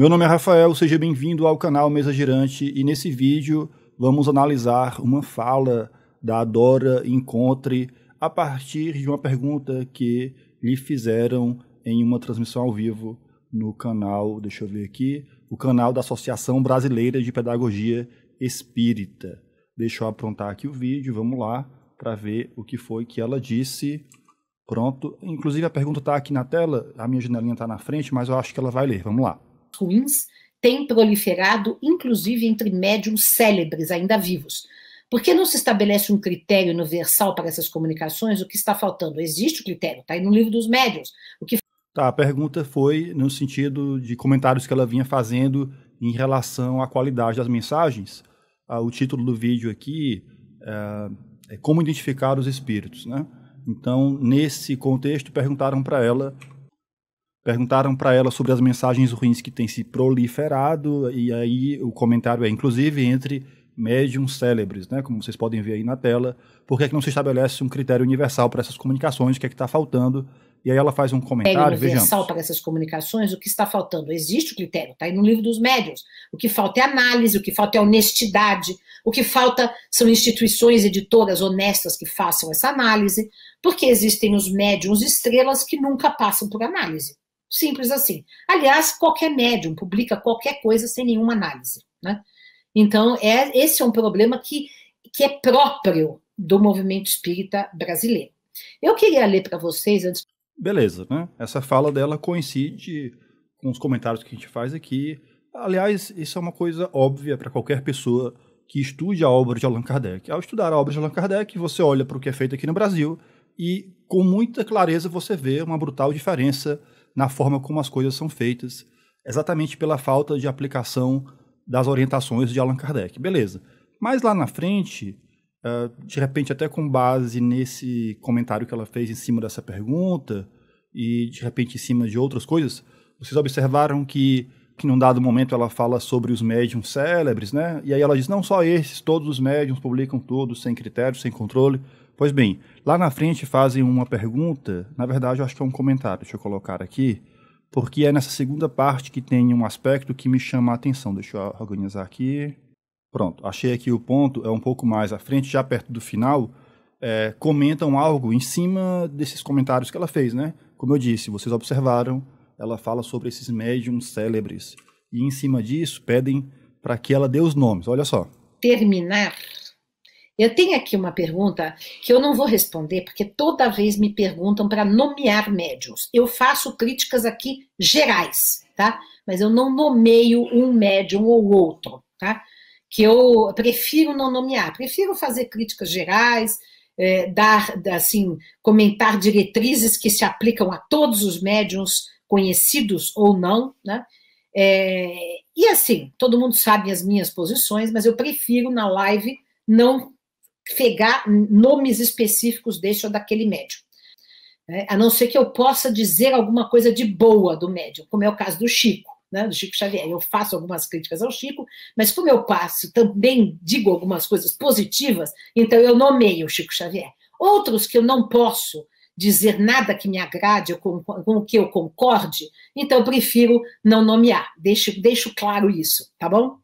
Meu nome é Rafael, seja bem-vindo ao canal Mesa Girante e nesse vídeo vamos analisar uma fala da Dora Encontre a partir de uma pergunta que lhe fizeram em uma transmissão ao vivo no canal, deixa eu ver aqui, o canal da Associação Brasileira de Pedagogia Espírita. Deixa eu aprontar aqui o vídeo, vamos lá, para ver o que foi que ela disse. Pronto. Inclusive a pergunta está aqui na tela, a minha janelinha está na frente, mas eu acho que ela vai ler. Vamos lá. Ruins têm proliferado, inclusive entre médiums célebres ainda vivos. Por que não se estabelece um critério universal para essas comunicações? O que está faltando? Existe o critério, está aí no livro dos médiuns. O que Tá, a pergunta foi no sentido de comentários que ela vinha fazendo em relação à qualidade das mensagens. Ah, o título do vídeo aqui é, é Como Identificar os Espíritos, né? Então, nesse contexto, perguntaram para ela perguntaram para ela sobre as mensagens ruins que têm se proliferado e aí o comentário é inclusive entre médiums célebres, né? Como vocês podem ver aí na tela, por que, é que não se estabelece um critério universal para essas comunicações? O que é que está faltando? E aí ela faz um comentário, universal vejamos. para essas comunicações, o que está faltando? Existe o critério, está aí no livro dos médiuns. O que falta é análise, o que falta é honestidade, o que falta são instituições editoras honestas que façam essa análise, porque existem os médiums estrelas que nunca passam por análise. Simples assim. Aliás, qualquer médium publica qualquer coisa sem nenhuma análise. Né? Então, é, esse é um problema que, que é próprio do movimento espírita brasileiro. Eu queria ler para vocês antes Beleza, né? Essa fala dela coincide com os comentários que a gente faz aqui. Aliás, isso é uma coisa óbvia para qualquer pessoa que estude a obra de Allan Kardec. Ao estudar a obra de Allan Kardec, você olha para o que é feito aqui no Brasil e com muita clareza você vê uma brutal diferença na forma como as coisas são feitas, exatamente pela falta de aplicação das orientações de Allan Kardec. Beleza. Mas lá na frente, Uh, de repente, até com base nesse comentário que ela fez em cima dessa pergunta, e de repente em cima de outras coisas, vocês observaram que, que num dado momento ela fala sobre os médiums célebres, né? E aí ela diz: não só esses, todos os médiums publicam todos sem critério, sem controle. Pois bem, lá na frente fazem uma pergunta, na verdade eu acho que é um comentário, deixa eu colocar aqui, porque é nessa segunda parte que tem um aspecto que me chama a atenção. Deixa eu organizar aqui. Pronto, achei aqui o ponto, é um pouco mais à frente, já perto do final, é, comentam algo em cima desses comentários que ela fez, né? Como eu disse, vocês observaram, ela fala sobre esses médiums célebres. E em cima disso, pedem para que ela dê os nomes. Olha só. Terminar. Eu tenho aqui uma pergunta que eu não vou responder, porque toda vez me perguntam para nomear médiums. Eu faço críticas aqui gerais, tá? Mas eu não nomeio um médium ou outro, tá? que eu prefiro não nomear, prefiro fazer críticas gerais, é, dar, assim, comentar diretrizes que se aplicam a todos os médiums, conhecidos ou não, né? É, e assim, todo mundo sabe as minhas posições, mas eu prefiro na live não pegar nomes específicos deste ou daquele médium. É, a não ser que eu possa dizer alguma coisa de boa do médium, como é o caso do Chico né, do Chico Xavier. Eu faço algumas críticas ao Chico, mas como eu passo, também digo algumas coisas positivas, então eu nomeio o Chico Xavier. Outros que eu não posso dizer nada que me agrade ou com, com o que eu concorde, então eu prefiro não nomear. Deixo, deixo claro isso, tá bom?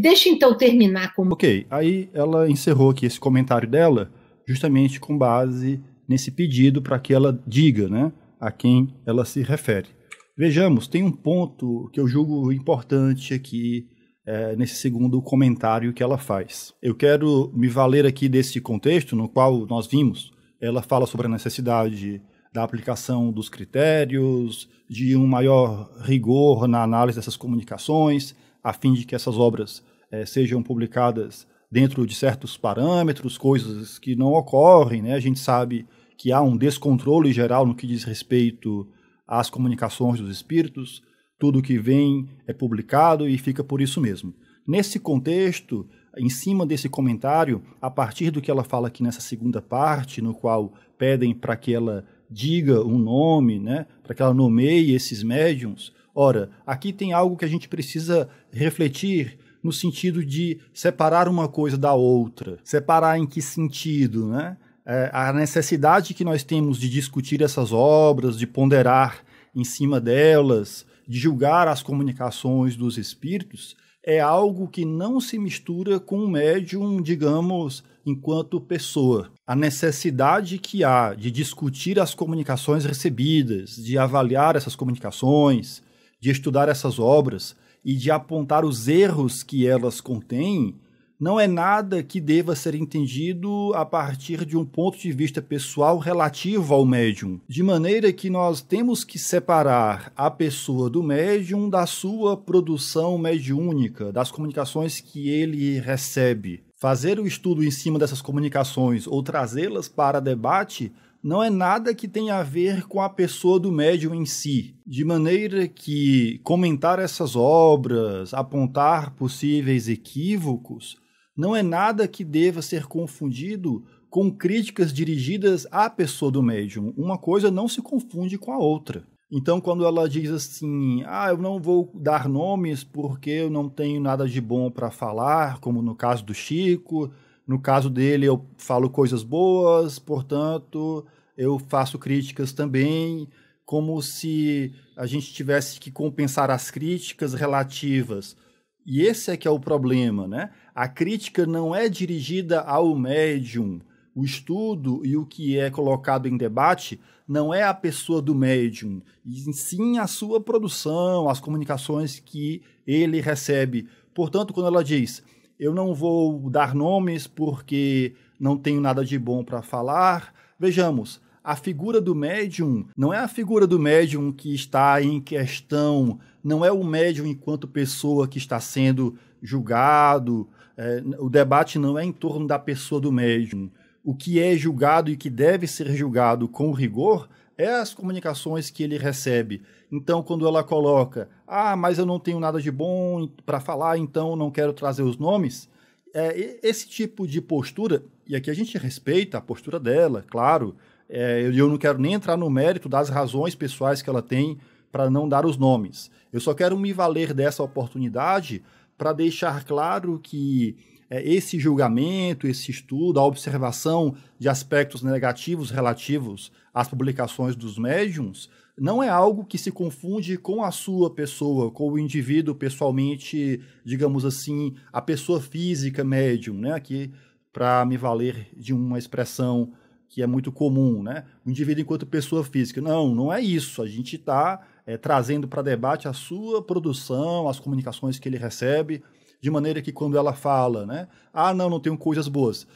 Deixa então terminar com. Ok, aí ela encerrou aqui esse comentário dela, justamente com base nesse pedido para que ela diga né, a quem ela se refere. Vejamos, tem um ponto que eu julgo importante aqui é, nesse segundo comentário que ela faz. Eu quero me valer aqui desse contexto no qual nós vimos. Ela fala sobre a necessidade da aplicação dos critérios, de um maior rigor na análise dessas comunicações, a fim de que essas obras é, sejam publicadas dentro de certos parâmetros, coisas que não ocorrem. Né? A gente sabe que há um descontrole geral no que diz respeito às comunicações dos espíritos, tudo que vem é publicado e fica por isso mesmo. Nesse contexto, em cima desse comentário, a partir do que ela fala aqui nessa segunda parte, no qual pedem para que ela diga um nome, né, para que ela nomeie esses médiums, ora, aqui tem algo que a gente precisa refletir no sentido de separar uma coisa da outra. Separar em que sentido, né? é, a necessidade que nós temos de discutir essas obras, de ponderar em cima delas, de julgar as comunicações dos espíritos é algo que não se mistura com o médium, digamos, enquanto pessoa. A necessidade que há de discutir as comunicações recebidas, de avaliar essas comunicações, de estudar essas obras e de apontar os erros que elas contêm, não é nada que deva ser entendido a partir de um ponto de vista pessoal relativo ao médium, de maneira que nós temos que separar a pessoa do médium da sua produção mediúnica, das comunicações que ele recebe. Fazer o estudo em cima dessas comunicações ou trazê-las para debate não é nada que tenha a ver com a pessoa do médium em si, de maneira que comentar essas obras, apontar possíveis equívocos, não é nada que deva ser confundido com críticas dirigidas à pessoa do médium. Uma coisa não se confunde com a outra. Então, quando ela diz assim, ah, eu não vou dar nomes porque eu não tenho nada de bom para falar, como no caso do Chico, no caso dele eu falo coisas boas, portanto, eu faço críticas também, como se a gente tivesse que compensar as críticas relativas. E esse é que é o problema, né? A crítica não é dirigida ao médium. O estudo e o que é colocado em debate não é a pessoa do médium, e sim a sua produção, as comunicações que ele recebe. Portanto, quando ela diz, eu não vou dar nomes porque não tenho nada de bom para falar, vejamos, a figura do médium não é a figura do médium que está em questão, não é o médium enquanto pessoa que está sendo julgado, é, o debate não é em torno da pessoa do médium. O que é julgado e que deve ser julgado com rigor é as comunicações que ele recebe. Então, quando ela coloca, ah, mas eu não tenho nada de bom para falar, então não quero trazer os nomes, é, esse tipo de postura, e aqui a gente respeita a postura dela, claro, é, eu não quero nem entrar no mérito das razões pessoais que ela tem para não dar os nomes. Eu só quero me valer dessa oportunidade para deixar claro que é, esse julgamento, esse estudo, a observação de aspectos negativos relativos às publicações dos médiums, não é algo que se confunde com a sua pessoa, com o indivíduo pessoalmente, digamos assim, a pessoa física médium, né? Aqui, para me valer de uma expressão que é muito comum, né? O indivíduo enquanto pessoa física. Não, não é isso. A gente está é, trazendo para debate a sua produção, as comunicações que ele recebe, de maneira que quando ela fala, né, ah, não, não tenho coisas boas.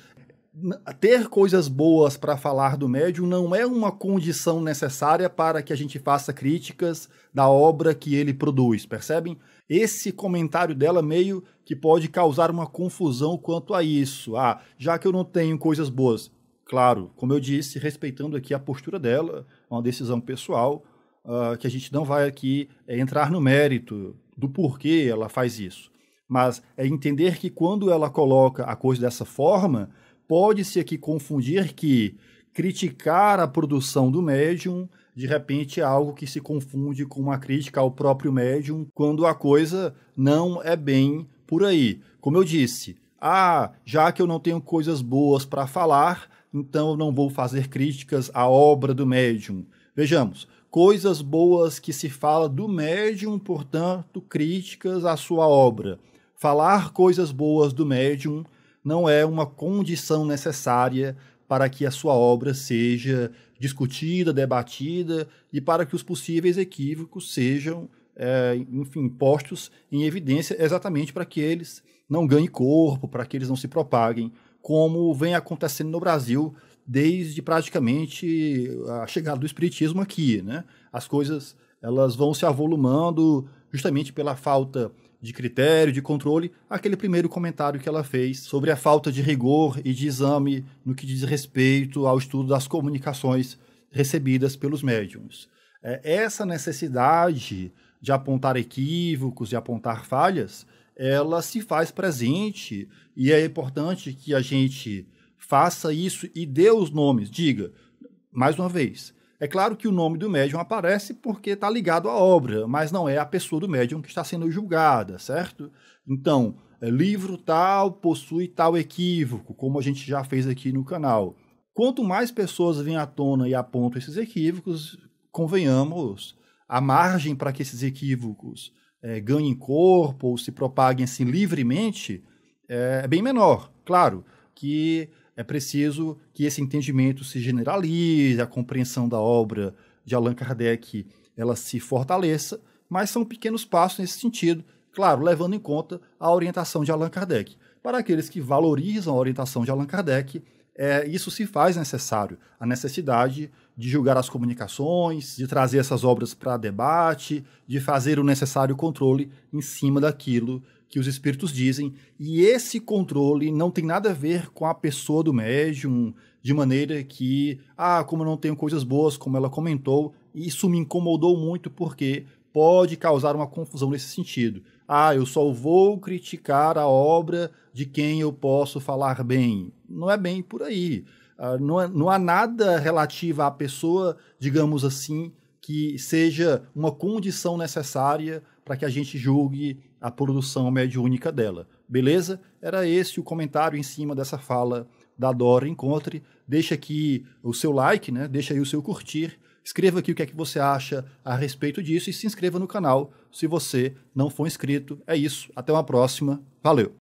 Ter coisas boas para falar do médium não é uma condição necessária para que a gente faça críticas da obra que ele produz, percebem? Esse comentário dela meio que pode causar uma confusão quanto a isso. Ah, já que eu não tenho coisas boas. Claro, como eu disse, respeitando aqui a postura dela, uma decisão pessoal, uh, que a gente não vai aqui é, entrar no mérito do porquê ela faz isso. Mas é entender que quando ela coloca a coisa dessa forma, pode-se aqui confundir que criticar a produção do médium, de repente, é algo que se confunde com uma crítica ao próprio médium, quando a coisa não é bem por aí. Como eu disse, ah, já que eu não tenho coisas boas para falar, então eu não vou fazer críticas à obra do médium. Vejamos, coisas boas que se fala do médium, portanto, críticas à sua obra. Falar coisas boas do médium não é uma condição necessária para que a sua obra seja discutida, debatida e para que os possíveis equívocos sejam, é, enfim, postos em evidência exatamente para que eles não ganhem corpo, para que eles não se propaguem, como vem acontecendo no Brasil desde praticamente a chegada do espiritismo aqui, né? As coisas elas vão se avolumando justamente pela falta de critério, de controle, aquele primeiro comentário que ela fez sobre a falta de rigor e de exame no que diz respeito ao estudo das comunicações recebidas pelos médiums. É, essa necessidade de apontar equívocos, de apontar falhas, ela se faz presente e é importante que a gente faça isso e dê os nomes. Diga, mais uma vez, é claro que o nome do médium aparece porque está ligado à obra, mas não é a pessoa do médium que está sendo julgada, certo? Então, é, livro tal possui tal equívoco, como a gente já fez aqui no canal. Quanto mais pessoas vêm à tona e apontam esses equívocos, convenhamos, a margem para que esses equívocos é, ganhem corpo ou se propaguem assim livremente é, é bem menor. Claro que é preciso que esse entendimento se generalize, a compreensão da obra de Allan Kardec ela se fortaleça, mas são pequenos passos nesse sentido, claro, levando em conta a orientação de Allan Kardec. Para aqueles que valorizam a orientação de Allan Kardec, é, isso se faz necessário, a necessidade de julgar as comunicações, de trazer essas obras para debate, de fazer o necessário controle em cima daquilo que os espíritos dizem. E esse controle não tem nada a ver com a pessoa do médium, de maneira que, ah, como eu não tenho coisas boas, como ela comentou, isso me incomodou muito porque pode causar uma confusão nesse sentido. Ah, eu só vou criticar a obra de quem eu posso falar bem. Não é bem por aí. Uh, não, é, não há nada relativo à pessoa, digamos assim, que seja uma condição necessária para que a gente julgue a produção mediúnica dela. Beleza? Era esse o comentário em cima dessa fala da Dora Encontre. Deixa aqui o seu like, né? Deixa aí o seu curtir. Escreva aqui o que é que você acha a respeito disso e se inscreva no canal se você não for inscrito. É isso. Até uma próxima. Valeu!